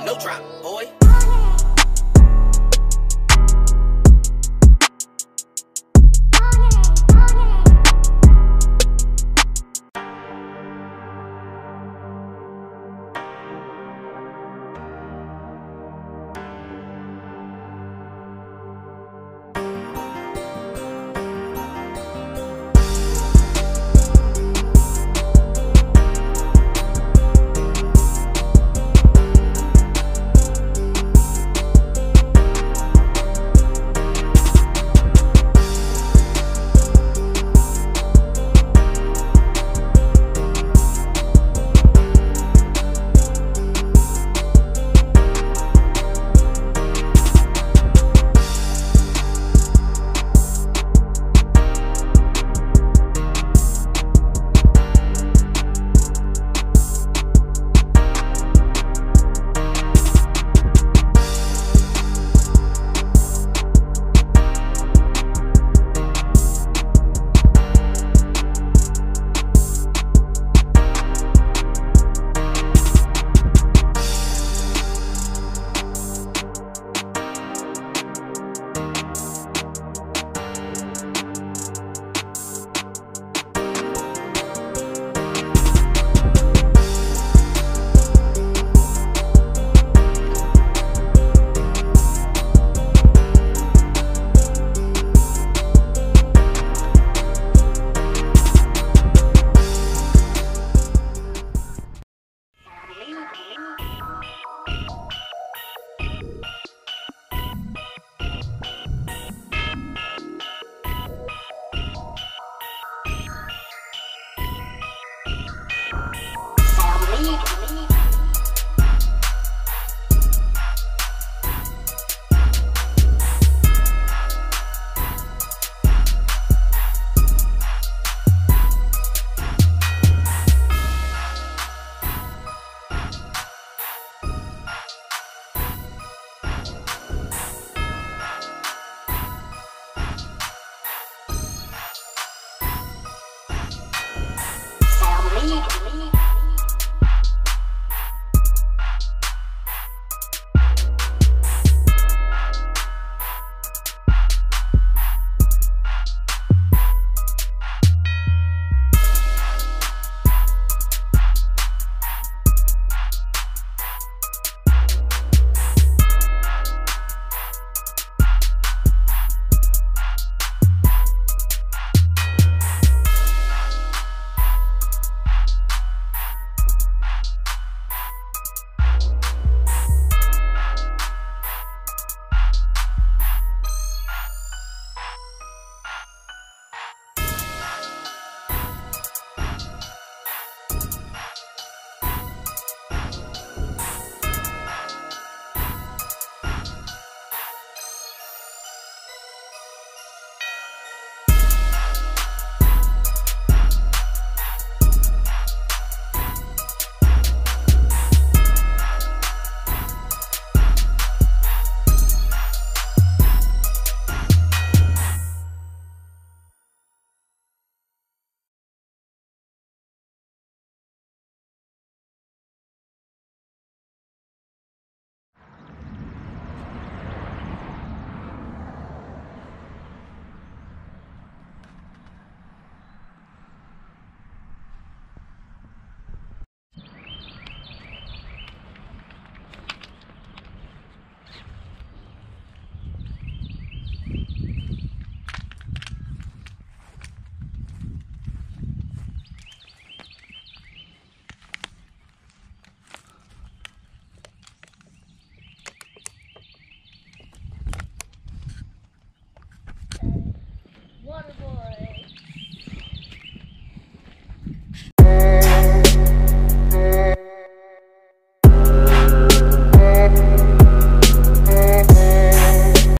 No drop, boy.